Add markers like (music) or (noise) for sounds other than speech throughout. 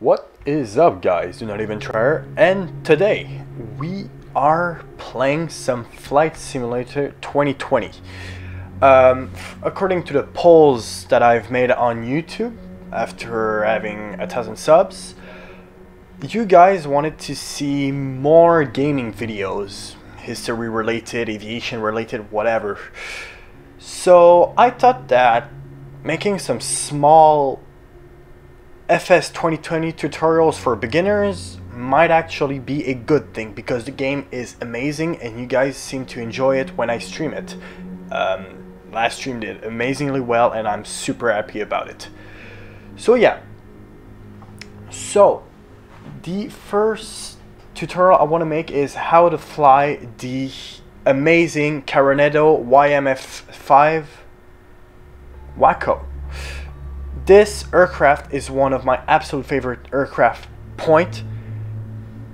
What is up guys, do not even try her. and today we are playing some Flight Simulator 2020. Um, according to the polls that I've made on YouTube after having a thousand subs, you guys wanted to see more gaming videos, history related, aviation related, whatever. So I thought that making some small FS 2020 tutorials for beginners might actually be a good thing because the game is amazing and you guys seem to enjoy it when I stream it. Um, last stream did amazingly well and I'm super happy about it. So yeah. So the first tutorial I want to make is how to fly the amazing Carenado YMF5 Waco. This aircraft is one of my absolute favorite aircraft point.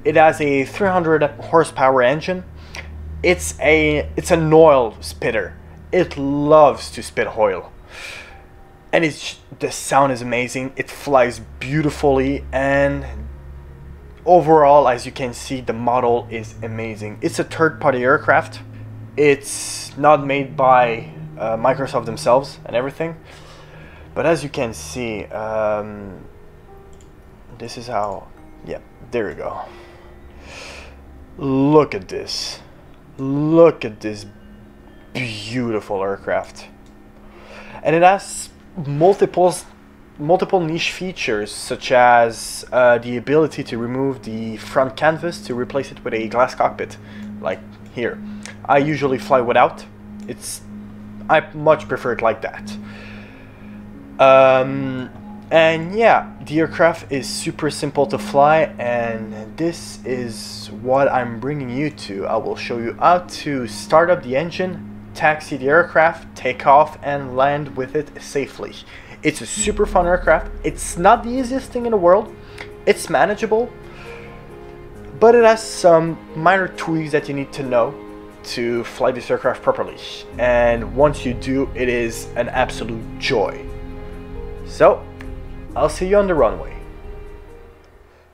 It has a 300 horsepower engine. It's a it's an oil spitter. It loves to spit oil. And it's the sound is amazing. It flies beautifully and overall as you can see the model is amazing. It's a third party aircraft. It's not made by uh, Microsoft themselves and everything. But as you can see, um, this is how, yeah, there we go. Look at this. Look at this beautiful aircraft. And it has multiple multiple niche features such as uh, the ability to remove the front canvas to replace it with a glass cockpit like here I usually fly without it's I much prefer it like that um, and yeah, the aircraft is super simple to fly and this is what I'm bringing you to. I will show you how to start up the engine, taxi the aircraft, take off and land with it safely. It's a super fun aircraft. It's not the easiest thing in the world. It's manageable, but it has some minor tweaks that you need to know to fly this aircraft properly. And once you do, it is an absolute joy. So, I'll see you on the runway.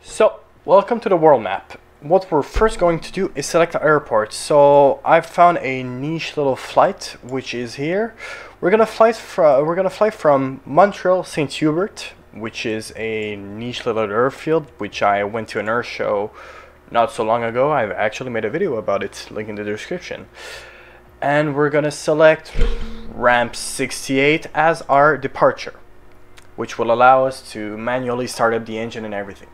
So, welcome to the world map. What we're first going to do is select the airport. So, I've found a niche little flight, which is here. We're gonna fly we're gonna fly from Montreal St. Hubert, which is a niche little airfield, which I went to an air show not so long ago. I've actually made a video about it, link in the description. And we're gonna select ramp 68 as our departure which will allow us to manually start up the engine and everything.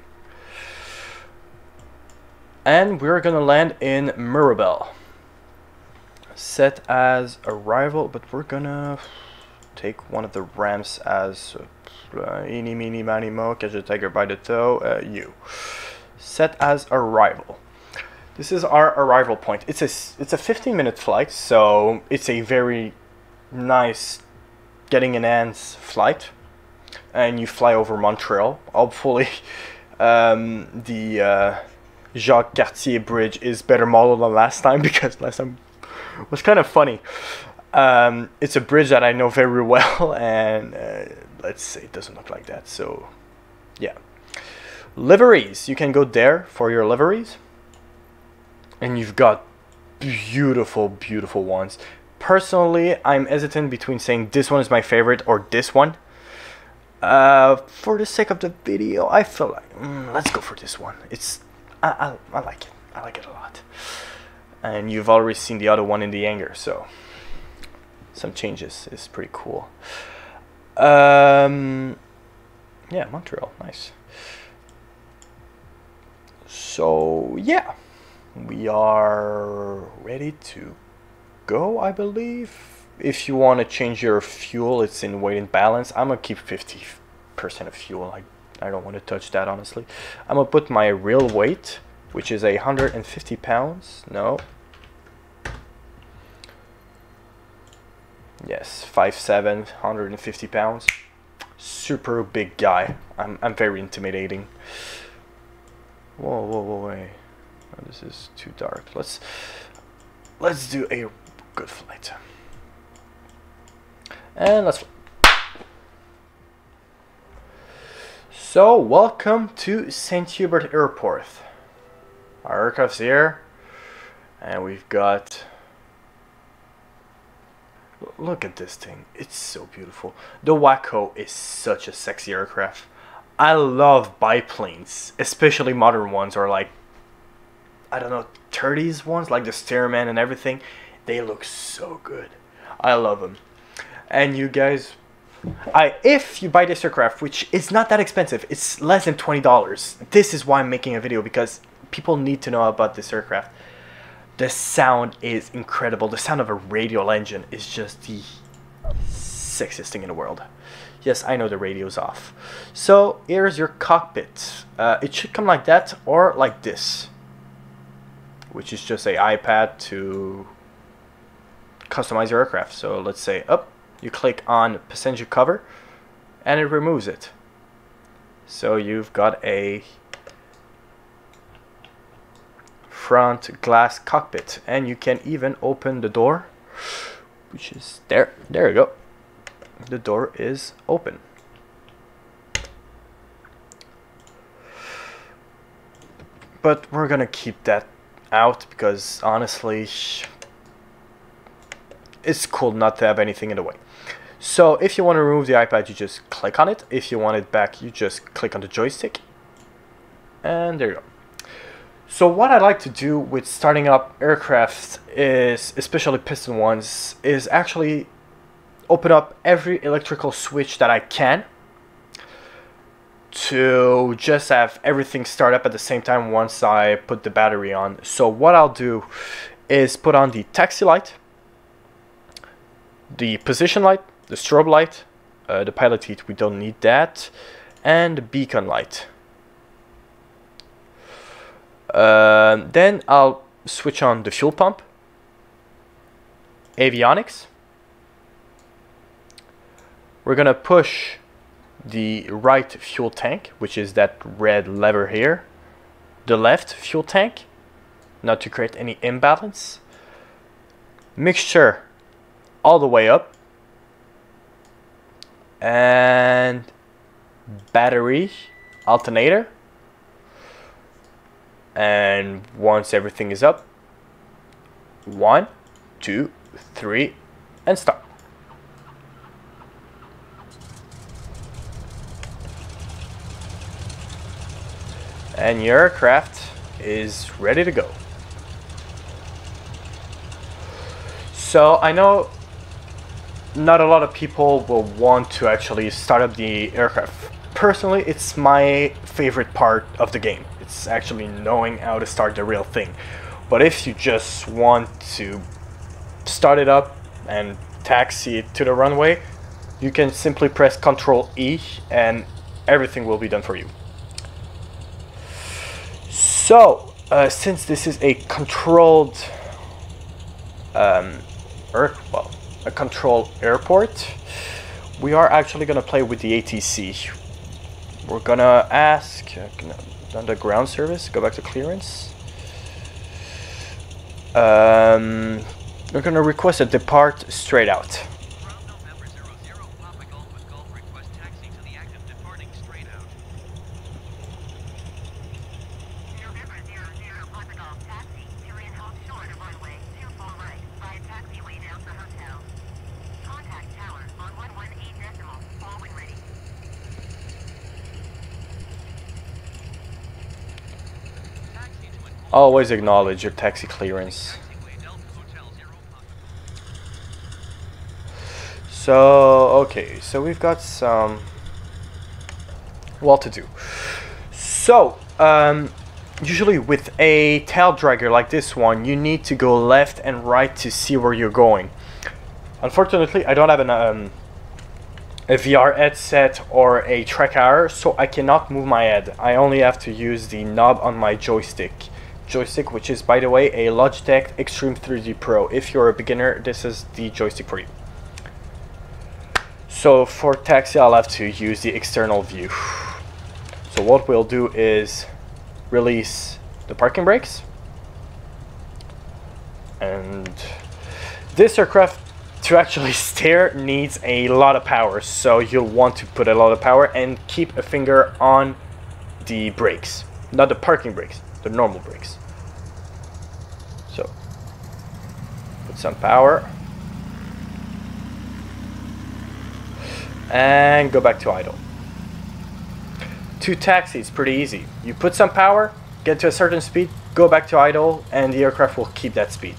And we're gonna land in Mirabel. Set as arrival, but we're gonna take one of the ramps as uh, meeny, miny, mo, catch a tiger by the toe, uh, you. Set as arrival. This is our arrival point. It's a, it's a 15 minute flight, so it's a very nice getting in hands flight and you fly over Montreal. Hopefully, (laughs) um, the uh, Jacques Cartier Bridge is better modeled than last time (laughs) because last time was kind of funny. Um, it's a bridge that I know very well, (laughs) and uh, let's say it doesn't look like that. So, yeah. Liveries. You can go there for your liveries, and you've got beautiful, beautiful ones. Personally, I'm hesitant between saying this one is my favorite or this one uh, for the sake of the video, I feel like mm, let's go for this one. It's I, I, I like it. I like it a lot. And you've already seen the other one in the anger, so some changes is pretty cool. Um, yeah, Montreal, nice. So yeah, we are ready to go, I believe if you want to change your fuel, it's in weight and balance. I'm gonna keep 50% of fuel. I, I don't want to touch that honestly. I'm gonna put my real weight, which is a 150 pounds. No. Yes, 5'7", 150 pounds. Super big guy. I'm, I'm very intimidating. Whoa, whoa, whoa, wait. Oh, this is too dark. Let's let's do a good flight. And let's... So welcome to St. Hubert Airport. Our aircraft's here, and we've got. Look at this thing, it's so beautiful. The Waco is such a sexy aircraft. I love biplanes, especially modern ones or like, I don't know, 30s ones, like the Stearman and everything. They look so good. I love them. And you guys I if you buy this aircraft, which is not that expensive, it's less than twenty dollars. This is why I'm making a video because people need to know about this aircraft. The sound is incredible. The sound of a radial engine is just the sexiest thing in the world. Yes, I know the radio's off. So here's your cockpit. Uh, it should come like that or like this, which is just a iPad to customize your aircraft. So let's say up you click on passenger cover and it removes it. So you've got a front glass cockpit and you can even open the door which is there there you go the door is open but we're gonna keep that out because honestly it's cool not to have anything in the way so if you want to remove the iPad, you just click on it. If you want it back, you just click on the joystick. And there you go. So what I like to do with starting up aircraft is, especially piston ones, is actually open up every electrical switch that I can to just have everything start up at the same time once I put the battery on. So what I'll do is put on the taxi light, the position light, the strobe light, uh, the pitot heat, we don't need that, and the beacon light. Uh, then I'll switch on the fuel pump, avionics. We're gonna push the right fuel tank, which is that red lever here, the left fuel tank, not to create any imbalance. Mixture all the way up. And battery alternator. And once everything is up one two three and stop. and your aircraft is ready to go. So I know not a lot of people will want to actually start up the aircraft. Personally, it's my favorite part of the game. It's actually knowing how to start the real thing. But if you just want to start it up and taxi it to the runway, you can simply press Ctrl E and everything will be done for you. So, uh, since this is a controlled um, well, a control airport, we are actually going to play with the ATC. We're going to ask on the ground service, go back to clearance. Um, we're going to request a depart straight out. Always acknowledge your taxi clearance. So, okay, so we've got some well to do. So, um, usually with a tail dragger like this one, you need to go left and right to see where you're going. Unfortunately, I don't have an, um, a VR headset or a tracker, so I cannot move my head. I only have to use the knob on my joystick joystick, which is, by the way, a Logitech Extreme 3D Pro. If you're a beginner, this is the joystick for you. So for taxi, I'll have to use the external view. So what we'll do is release the parking brakes. And this aircraft to actually (laughs) steer needs a lot of power, so you'll want to put a lot of power and keep a finger on the brakes. Not the parking brakes, the normal brakes. So, put some power. And go back to idle. To taxi, it's pretty easy. You put some power, get to a certain speed, go back to idle, and the aircraft will keep that speed.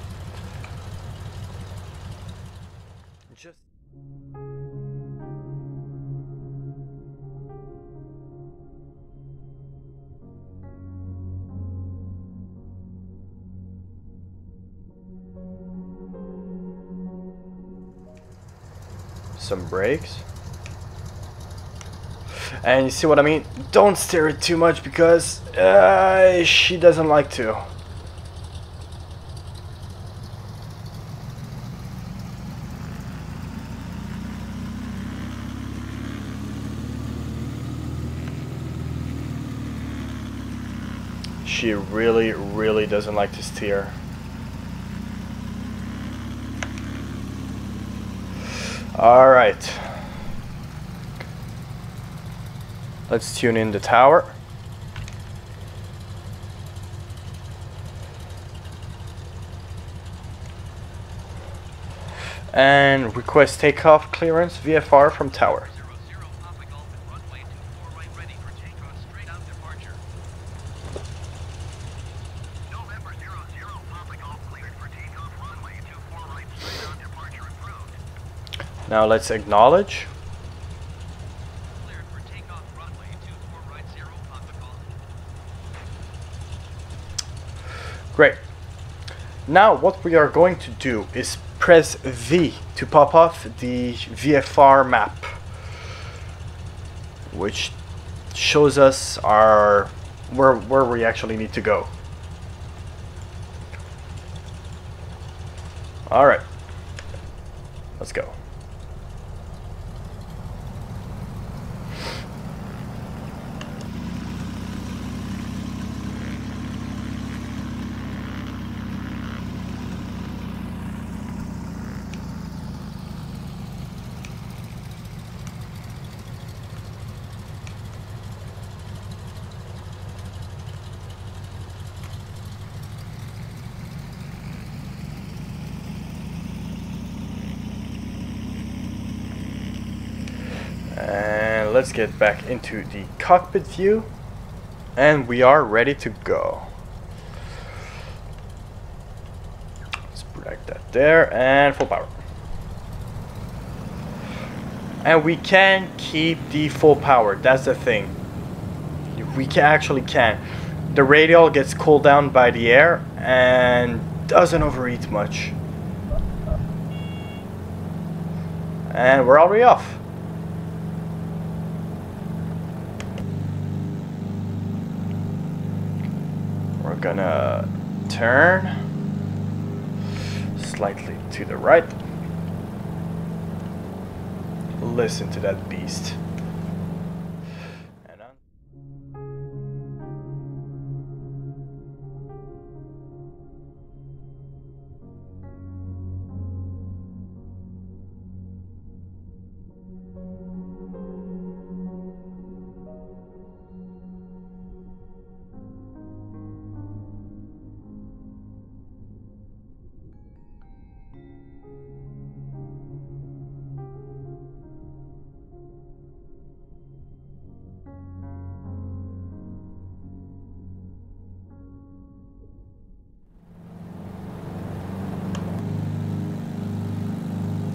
Brakes. And you see what I mean? Don't steer it too much because uh, she doesn't like to. She really, really doesn't like to steer. All right. Let's tune in the tower. And request takeoff clearance VFR from tower. Now let's acknowledge. Great. Now what we are going to do is press V to pop off the VFR map which shows us our where where we actually need to go. All right. Let's go. And let's get back into the cockpit view. And we are ready to go. Let's drag that there and full power. And we can keep the full power, that's the thing. We can actually can. The radial gets cooled down by the air and doesn't overheat much. And we're already off. We're gonna turn slightly to the right. Listen to that beast.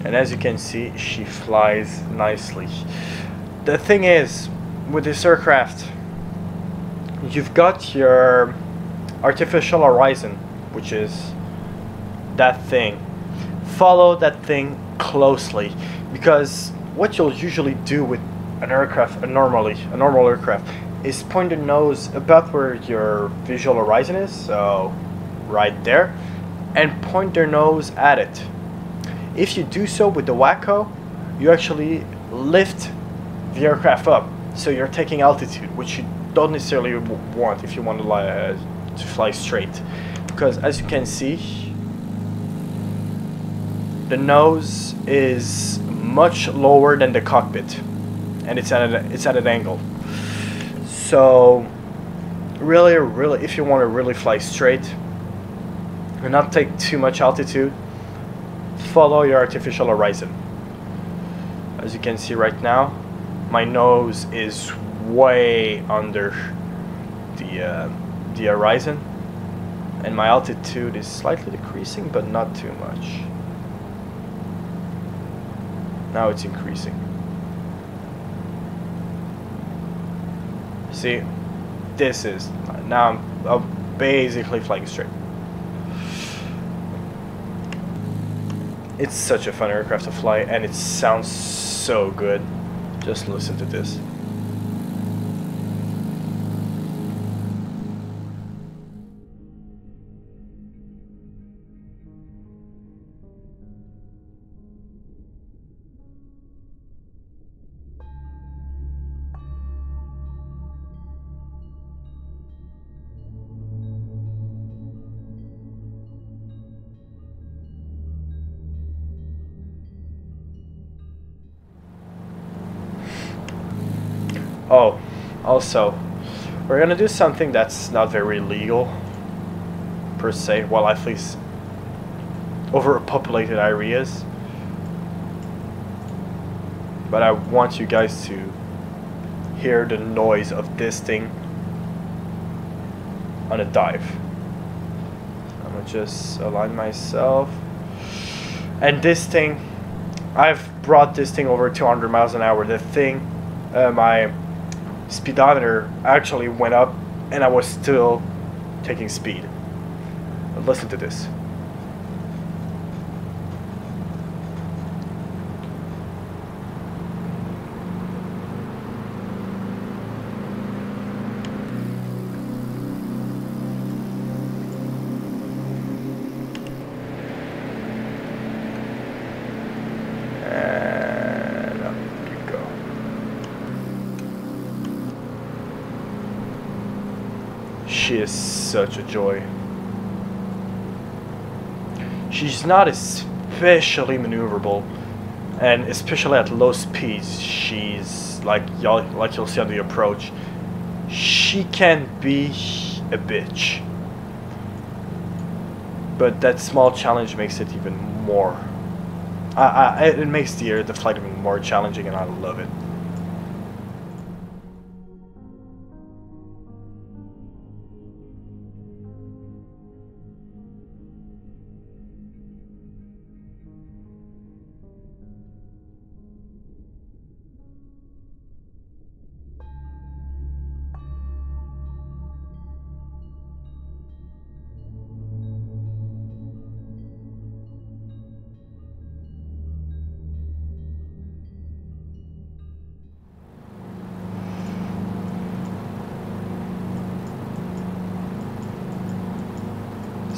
And as you can see she flies nicely. The thing is with this aircraft you've got your artificial horizon which is that thing. Follow that thing closely because what you'll usually do with an aircraft a normally a normal aircraft is point the nose about where your visual horizon is so right there and point their nose at it if you do so with the Waco, you actually lift the aircraft up, so you're taking altitude, which you don't necessarily want if you want to, uh, to fly straight. Because as you can see, the nose is much lower than the cockpit and it's at, it's at an angle. So really, really, if you want to really fly straight and not take too much altitude, follow your artificial horizon. As you can see right now, my nose is way under the, uh, the horizon and my altitude is slightly decreasing but not too much. Now it's increasing. See, this is now I'm, I'm basically flying straight. It's such a fun aircraft to fly and it sounds so good. Just listen to this. Oh, also, we're gonna do something that's not very legal, per se, well at least overpopulated areas. But I want you guys to hear the noise of this thing on a dive. I'm gonna just align myself. And this thing, I've brought this thing over 200 miles an hour. The thing, uh, my speedometer actually went up and I was still taking speed. Listen to this. Such a joy. She's not especially maneuverable, and especially at low speeds, she's like y'all like you'll see on the approach. She can be a bitch, but that small challenge makes it even more. I, I, it makes the the flight even more challenging, and I love it.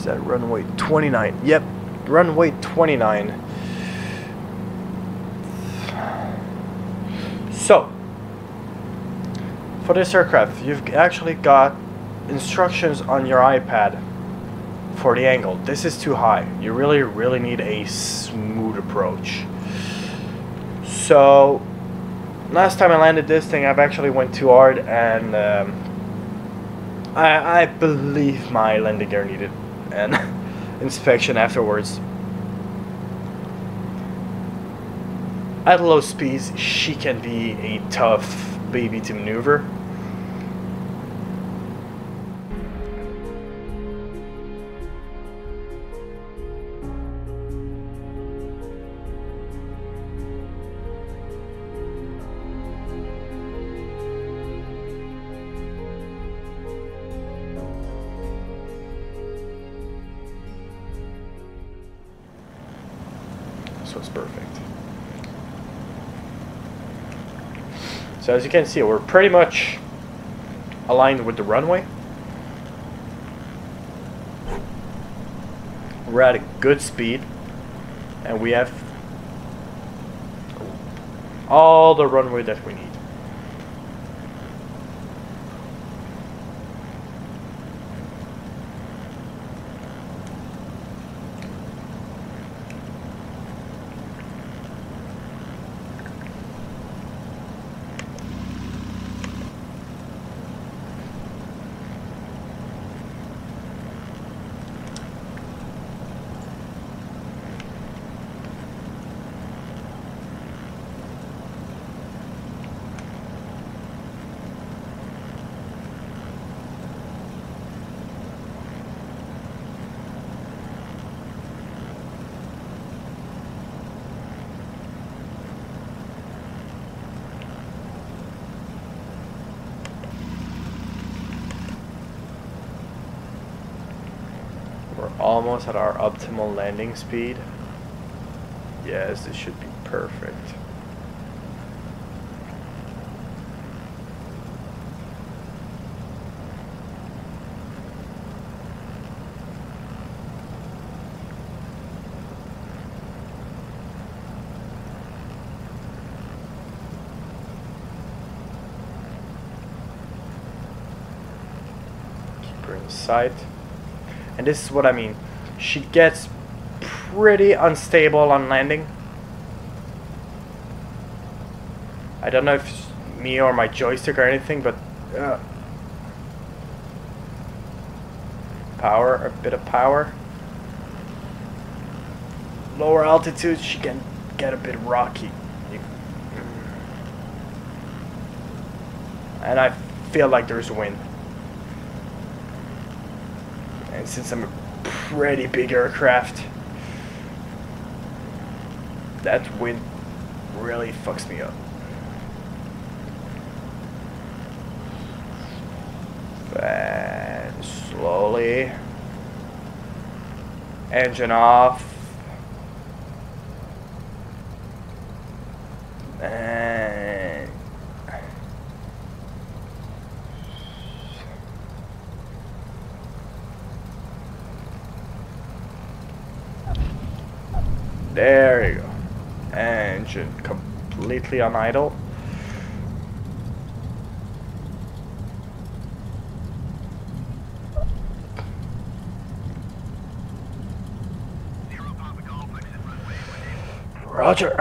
That runway 29? Yep, runway 29. So, for this aircraft, you've actually got instructions on your iPad for the angle. This is too high. You really, really need a smooth approach. So, last time I landed this thing, I've actually went too hard and um, I, I believe my landing gear needed an (laughs) inspection afterwards. At low speeds, she can be a tough baby to maneuver. So as you can see, we're pretty much aligned with the runway. We're at a good speed, and we have all the runway that we need. Almost at our optimal landing speed. Yes, this should be perfect. Keep her in sight. This is what I mean. She gets pretty unstable on landing. I don't know if me or my joystick or anything, but uh, power, a bit of power. Lower altitude, she can get a bit rocky. And I feel like there's wind. Since I'm a pretty big aircraft, that wind really fucks me up. And slowly. Engine off. And there you go. Engine completely on idle. Roger.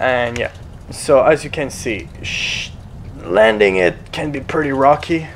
And yeah, so as you can see, landing it can be pretty rocky.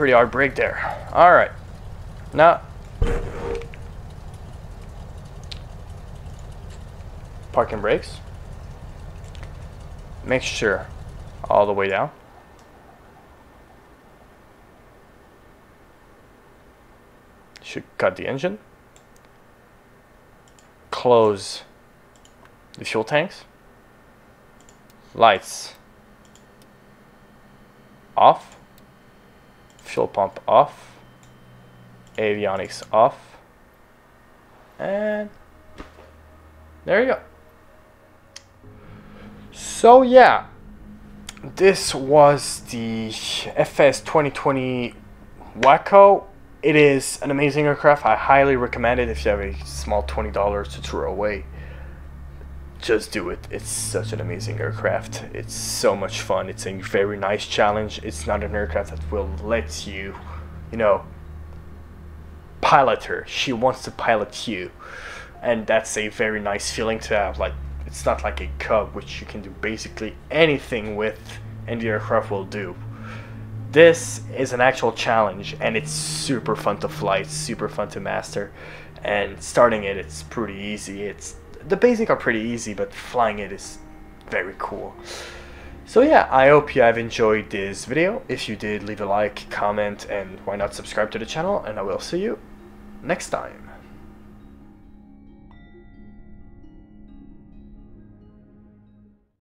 Pretty hard break there. Alright. Now. Parking brakes. Make sure all the way down. Should cut the engine. Close the fuel tanks. Lights off. Fuel pump off. Avionics off. And there you go. So yeah, this was the FS 2020 Waco. It is an amazing aircraft. I highly recommend it if you have a small $20 to throw away just do it. It's such an amazing aircraft. It's so much fun. It's a very nice challenge. It's not an aircraft that will let you, you know, pilot her. She wants to pilot you. And that's a very nice feeling to have. Like, it's not like a Cub, which you can do basically anything with, and the aircraft will do. This is an actual challenge, and it's super fun to fly. It's super fun to master. And starting it, it's pretty easy. It's the basic are pretty easy, but flying it is very cool. So yeah, I hope you have enjoyed this video. If you did, leave a like, comment, and why not subscribe to the channel, and I will see you next time.